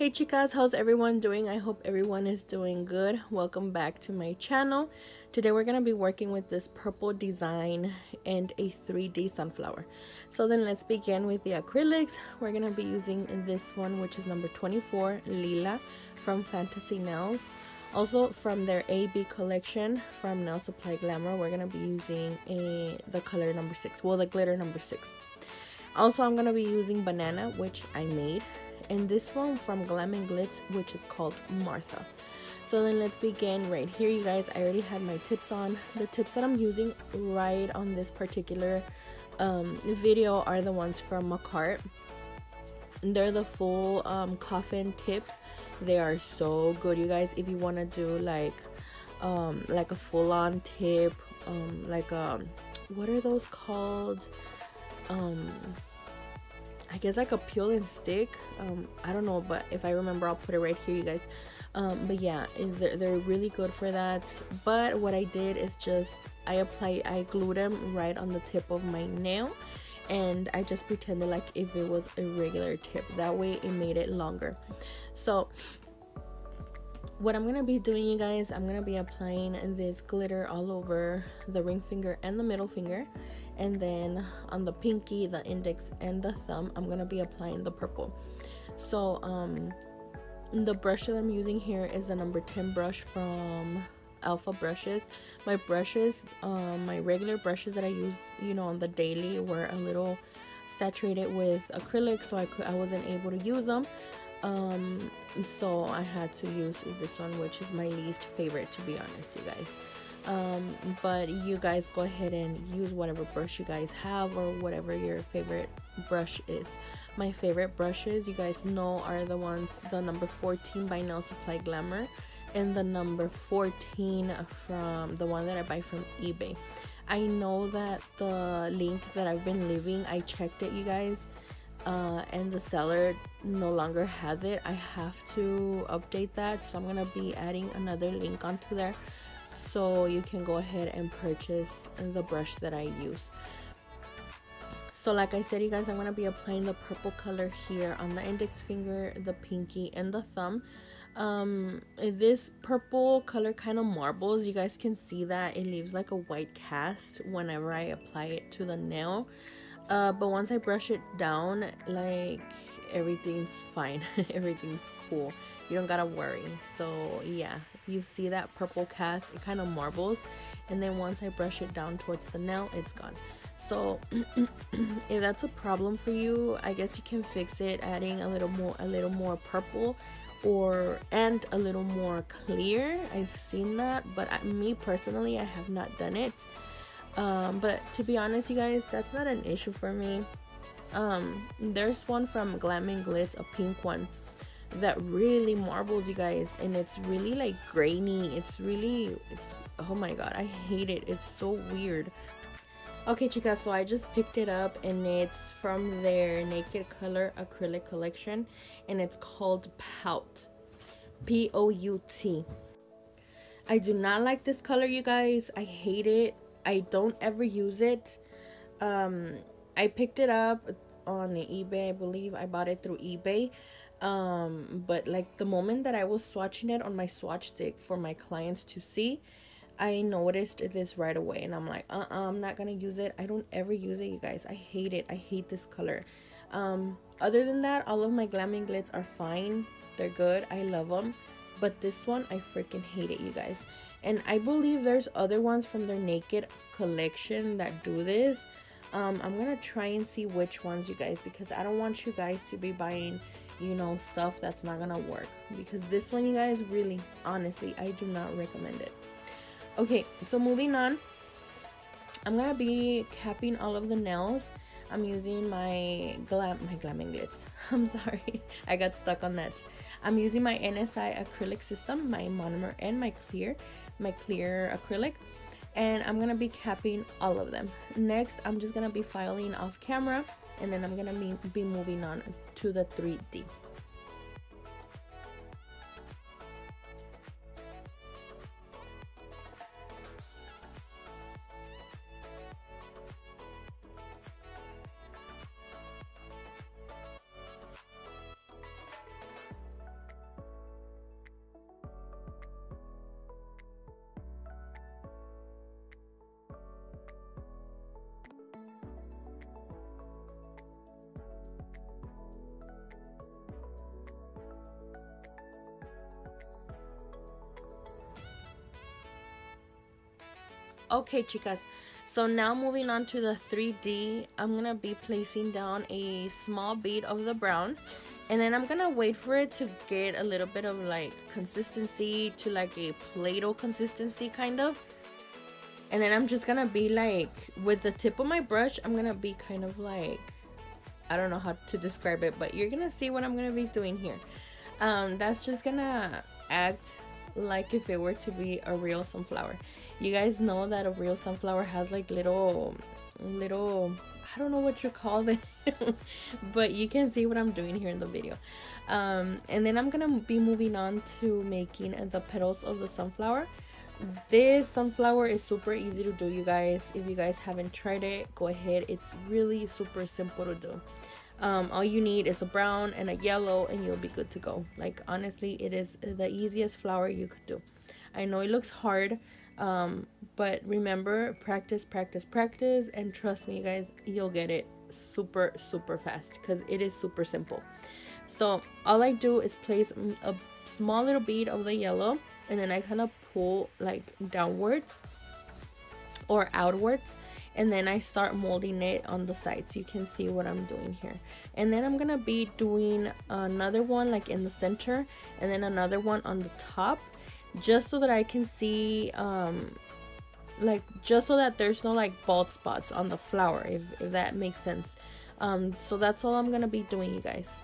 Hey chicas, how's everyone doing? I hope everyone is doing good. Welcome back to my channel. Today we're going to be working with this purple design and a 3D sunflower. So then let's begin with the acrylics. We're going to be using this one which is number 24, Lila from Fantasy Nails. Also from their AB collection from Nail Supply Glamour, we're going to be using a the color number 6, well the glitter number 6. Also I'm going to be using Banana which I made and this one from Glam and Glitz which is called Martha. So then let's begin right here you guys. I already had my tips on. The tips that I'm using right on this particular um, video are the ones from Makartt. They're the full um, coffin tips. They are so good you guys if you want to do like um, like a full-on tip um, like um what are those called um I guess like a peel and stick. Um, I don't know, but if I remember, I'll put it right here, you guys. Um, but yeah, they're, they're really good for that. But what I did is just I apply, I glued them right on the tip of my nail, and I just pretended like if it was a regular tip. That way, it made it longer. So what I'm gonna be doing you guys I'm gonna be applying this glitter all over the ring finger and the middle finger. And then on the pinky the index and the thumb I'm gonna be applying the purple. So um the brush that I'm using here is the number 10 brush from alpha brushes. My brushes um my regular brushes that I use you know on the daily were a little saturated with acrylic so I could I wasn't able to use them um so I had to use this one which is my least favorite to be honest you guys. Um but you guys go ahead and use whatever brush you guys have or whatever your favorite brush is. My favorite brushes you guys know are the ones the number 14 by nail supply glamour and the number 14 from the one that i buy from ebay. I know that the link that i've been leaving i checked it you guys uh, and the seller no longer has it i have to update that. So i'm gonna be adding another link onto there. So you can go ahead and purchase the brush that I use. So like I said you guys I'm to be applying the purple color here on the index finger the pinky and the thumb. Um this purple color kind of marbles. You guys can see that it leaves like a white cast whenever I apply it to the nail uh, but once I brush it down like everything's fine. Everything's cool. You don't gotta worry. So yeah you see that purple cast? It kind of marbles. And then once I brush it down towards the nail it's gone. So if that's a problem for you I guess you can fix it adding a little more a little more purple or and a little more clear. I've seen that but I, me personally I have not done it um, but to be honest you guys that's not an issue for me. Um, there's one from Glam and Glitz a pink one that really marbles you guys and it's really like grainy. It's really it's oh my god i hate it. It's so weird. Okay chicas so i just picked it up and it's from their naked color acrylic collection and it's called pout. P-o-u-t i do not like this color you guys. I hate it i don't ever use it. Um i picked it up on ebay i believe. I bought it through ebay. Um but like the moment that i was swatching it on my swatch stick for my clients to see i noticed this right away. And i'm like uh, -uh i'm not gonna use it. I don't ever use it you guys. I hate it. I hate this color. Um other than that all of my glam and glitz are fine. They're good. I love them but this one i freaking hate it you guys. And i believe there's other ones from their naked collection that do this. Um i'm gonna try and see which ones you guys because i don't want you guys to be buying you know stuff that's not gonna work. Because this one you guys really honestly i do not recommend it. Okay so moving on. I'm gonna be capping all of the nails i'm using my glam my glam and glitz i'm sorry i got stuck on that. I'm using my nsi acrylic system my monomer and my clear my clear acrylic and i'm gonna be capping all of them. Next i'm just gonna be filing off camera and then I'm gonna be, be moving on to the 3D. Okay, chicas. So now moving on to the 3D, I'm gonna be placing down a small bead of the brown and then I'm gonna wait for it to get a little bit of like consistency to like a Play-Doh consistency kind of and then I'm just gonna be like with the tip of my brush I'm gonna be kind of like I don't know how to describe it but you're gonna see what I'm gonna be doing here um, that's just gonna act like if it were to be a real sunflower you guys know that a real sunflower has like little little I don't know what you call them, but you can see what I'm doing here in the video. Um, and then I'm gonna be moving on to making the petals of the sunflower. This sunflower is super easy to do, you guys. If you guys haven't tried it, go ahead. It's really super simple to do. Um, all you need is a brown and a yellow and you'll be good to go. Like honestly, it is the easiest flower you could do. I know it looks hard, um, but remember, practice, practice, practice, and trust me, guys, you'll get it super, super fast because it is super simple. So all I do is place a small little bead of the yellow and then I kind of pull like downwards or outwards and then I start molding it on the sides. You can see what I'm doing here. And then I'm gonna be doing another one like in the center and then another one on the top just so that I can see um like just so that there's no like bald spots on the flower if, if that makes sense. Um so that's all I'm gonna be doing you guys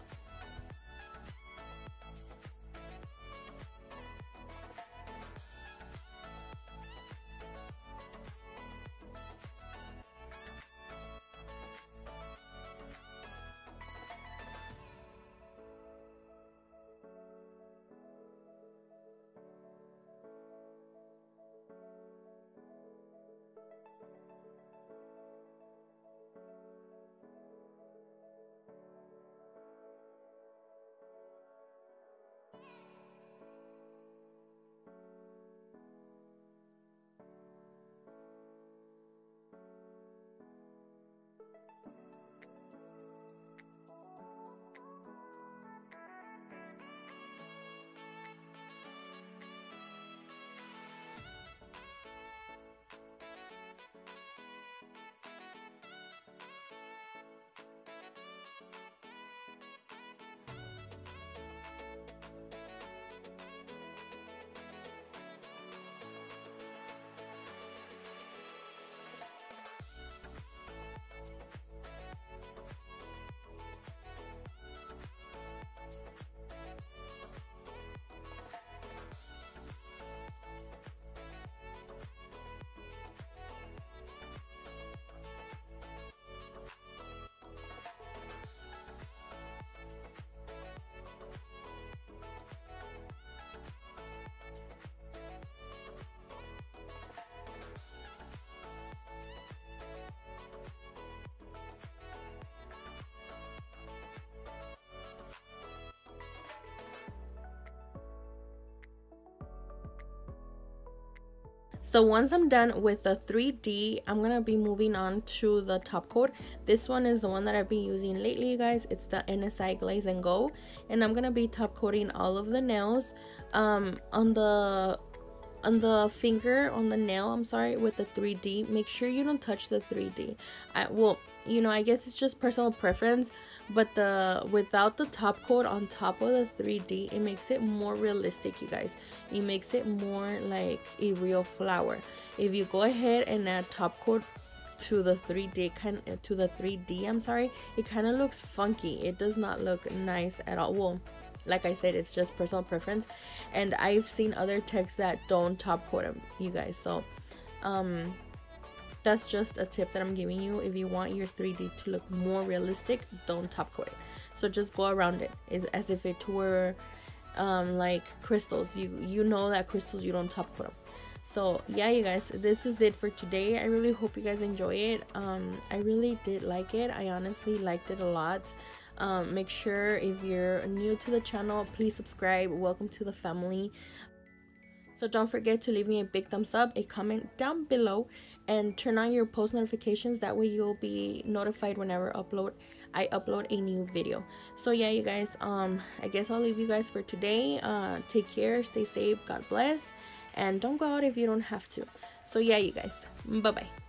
So once I'm done with the 3D, I'm to be moving on to the top coat. This one is the one that I've been using lately, you guys. It's the NSI Glaze and Go. And I'm to be top coating all of the nails um, on the on the finger on the nail i'm sorry with the 3d make sure you don't touch the 3d i well you know i guess it's just personal preference but the without the top coat on top of the 3d it makes it more realistic you guys. It makes it more like a real flower. If you go ahead and add top coat to the 3d kind to the 3d i'm sorry it kind of looks funky. It does not look nice at all. Well like i said it's just personal preference. And i've seen other techs that don't top coat them you guys. So um that's just a tip that I'm giving you. If you want your 3D to look more realistic, don't top coat it. So just go around it as if it were um, like crystals. You you know that crystals you don't top coat them. So yeah, you guys, this is it for today. I really hope you guys enjoy it. Um, I really did like it. I honestly liked it a lot. Um, make sure if you're new to the channel, please subscribe. Welcome to the family. So don't forget to leave me a big thumbs up, a comment down below, and turn on your post notifications that way you'll be notified whenever upload I upload a new video. So yeah, you guys, um I guess I'll leave you guys for today. Uh take care, stay safe, God bless. and don't go out if you don't have to so yeah you guys bye bye